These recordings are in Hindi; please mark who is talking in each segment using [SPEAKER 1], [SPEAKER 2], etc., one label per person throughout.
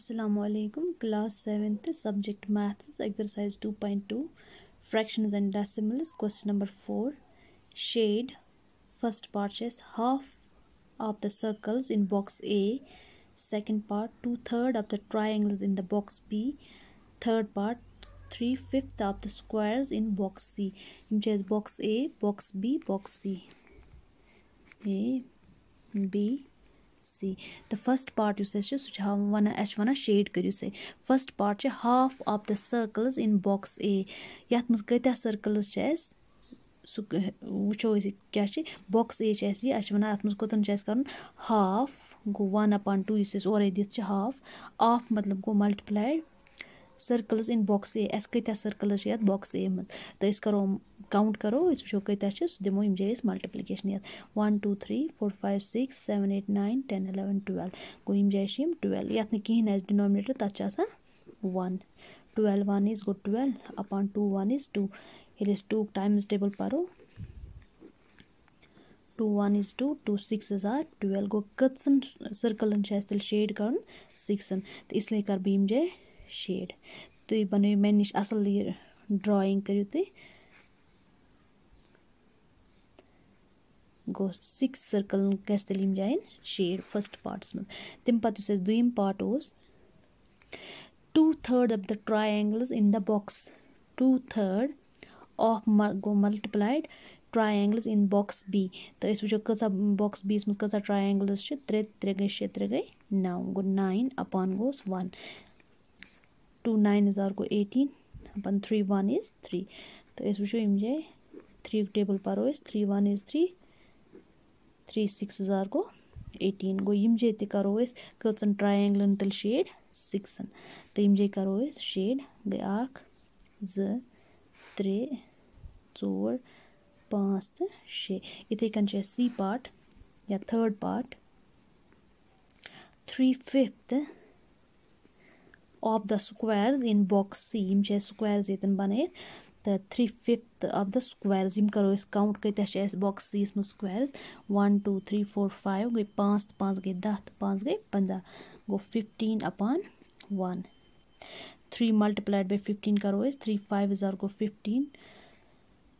[SPEAKER 1] Assalamualaikum class 7th subject maths exercise 2.2 fractions and decimals question number 4 shade first part is half of the circles in box A. Second part two third of the triangles in the box B. Third part three fifth of the squares in box C. Which is box A box B box C. A B C the first part सह वन वन शेड करू से first part half of the circles in box A ये मज कत सर्कल्स वो क्या बॉक्स ए वन अत मज कोतन कर हाफ़ गो वन अपन टू इस ओर दिख हाफ़ हाफ़ मतलब गो multiplied circles in box A अस कत सर्कल्स बॉक्स ए मज तो करो काउंट करो वो कत दिमो यम जाए मल्टिप्लिकेशन ये one two three four five six seven eight nine ten eleven twelve गो यम जाए ट्वेल्व ये कहें डिनोमिनेटर तथा वन ट्वेल्व वन इज़ गो ट्वेल्व अपन टू वन इज़ टू ये टू टाइम्स टेबल पो two one is two two six is are twelve गो कत्सन सर्कलन तेल शेड कर सिक्सन तो इसलिए कर बह जाए शेड तुम बनो मे नश असल ये ड्राइंग करो तुम गो सिक्स सर्कल गस तेल जाए शेड फ़र्स्ट पार्टस में तम पे दुम पार्ट उस two third of the triangles in the box two third of go multiplied triangles in box B तो वो कचा बॉक्स बीस मज कचा ट्रायंगल्स त्रे त्रे गई शे त्रे गई नौ गो नाइन अपन गोस one two nine is are go eighteen अपन थ्री वन इज़ थ्री तो वो इम जाए थ्री टेबल पो three one is three three six is are go eighteen गो यम जे तरो कचन ट्रायंगलन तेल शेड सिक्सन तो यम जे करो शेड गई अख त्रे, चोर, पाँच तो शे इथे सी पार्ट या third part three fifth of the squares in box C Yama squares ये बन तो three fifth of the squares यम करो काउंट कत बॉक्स सी मज squares one two three four five गई पाँच तो पाँच गई दह तो पाँच गई पंद्रह गो fifteen upon one three multiplied by fifteen करो three five is are go fifteen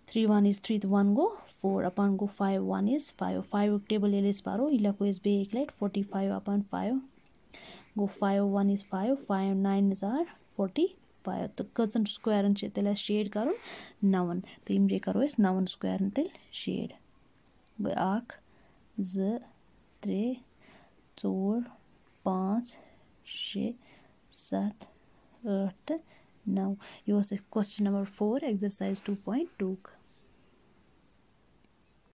[SPEAKER 1] three one is three तो वन गो फोर अपान गो five one is five five table ये पारो यह लेखो बे एक लाइट फोर्टी फाइव अपान five go five one is five five nine is are forty five तो कचन स्क्वायरन तेल शेड कर, नवन. तो यम करो नवन स्क्वायरन तेल शेड गई अख त्रे, चोर, पाँच शे सत ठ तो नौ यह question number four exercise two point two